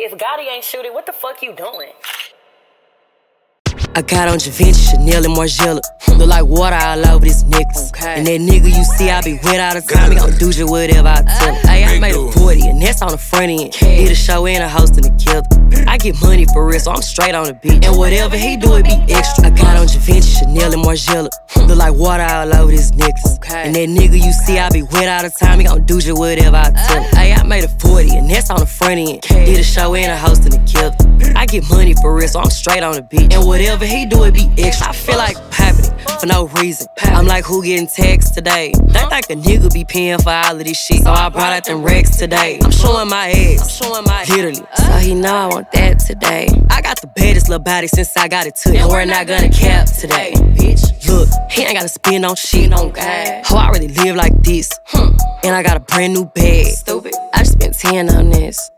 If Gotti ain't shooting, what the fuck you doing? I got on Givenchy, Chanel, and Margiela. Look like water all over this necklace. Okay. And that nigga you see, I be wet all the time. He gon' do just whatever I tell him. Hey, I made a dude. 40, and that's on the front end. Did a show and a host and a killer. I get money for real, so I'm straight on the beat. And whatever he do, it be extra. I got on Givenchy, Chanel, and Margiela. Hmm. Look like water all over this necklace. Okay. And that nigga you see, I be wet all the time. He gon' do just whatever I tell him. Hey, I made a 40, and that's on the front end. Did a show and a host and a killer. I get money for real, so I'm straight on the beat. And whatever he do, it be extra. I feel like popping for no reason. I'm like, who getting text today? They think a nigga be paying for all of this shit. So I brought out them racks today. I'm showing my ass. I'm showing my literally. So he know I want that today. I got the baddest little body since I got it to And we're not gonna cap today. Bitch, look, he ain't gotta spend on shit on God. Oh, I really live like this. Hmm. And I got a brand new bag. Stupid. I just spent 10 on this.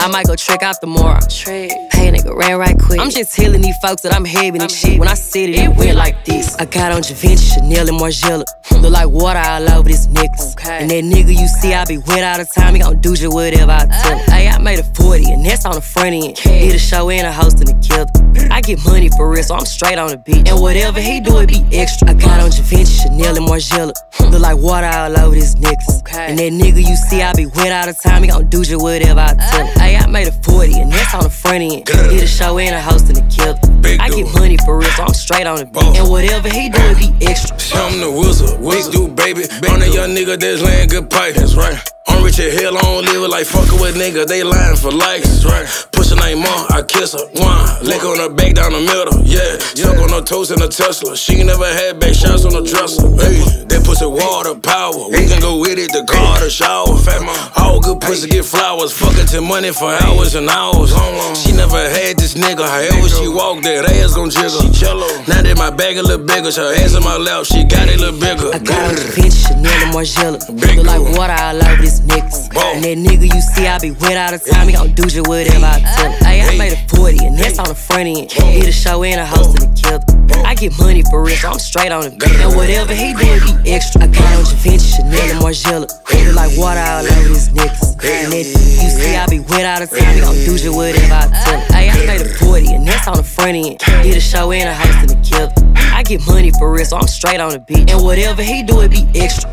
I might go trick out tomorrow. Trick. Hey, nigga, ran right quick. I'm just telling these folks that I'm heavy and shit. When I said it, it went like this. I got on Givenchy, Chanel, and Margiela. Hmm. Look like water all over this necklace. Okay. And that nigga you see, I be wet all the time. He gon' do just whatever I tell him. Ah. Hey, I made a 40, and that's on the front end. Did a show and a host and a killer. Hmm. I get money for real, so I'm straight on the beat. And whatever he do, it be extra. I got on Givenchy, Chanel, and Margiela. Look like water all over this niggas. Okay. And that nigga you see, I be wet all the time. He gon' do just whatever I tell him. Uh. Hey, I made a 40, and that's on the front end. Did a show and a host and a killer. Big I dude. get money for real, so I'm straight on the beat. And whatever he do, it be extra. I'm the wizard, wizard, do baby. I'm the young nigga that's laying good pipe. That's right. I'm rich as hell, I don't live it like fuckin' with nigga. They lying for likes. That's right. Push her name on, I kiss her. One, lick on her back down the middle. Yeah, suck on her toes in a Tesla. She ain't never had back shots on the dresser. Hey, that pussy water power. We can go with it, the car, the shower. Fat mom. All good pussy get flowers. Fuckin' to money for hours and hours. She never had this nigga. However she walk, that ass gon' jiggle. Now that my bag a little bigger, her ass in my lap, she got it a little bigger. I got on Givenchy, Chanel, and Margiela. Big Look like dude. water all over this necklace. Boss. And that nigga you see, I be wet all the time. He gon' do just whatever I tell him. Hey, I made a 40, and that's on the front end. Did a show and a host and a killer. I get money for real, so I'm straight on the beat. And whatever he do, it be extra. I got on Givenchy, Chanel, and Margiela. Look like water all over this niggas. And that you see, I be wet all the time. He gon' do just whatever I tell him. Hey, I made a 40, and that's on the front end. Did a show and a host and a killer. I get money for real, so I'm straight on the beat. And whatever he do, it be extra.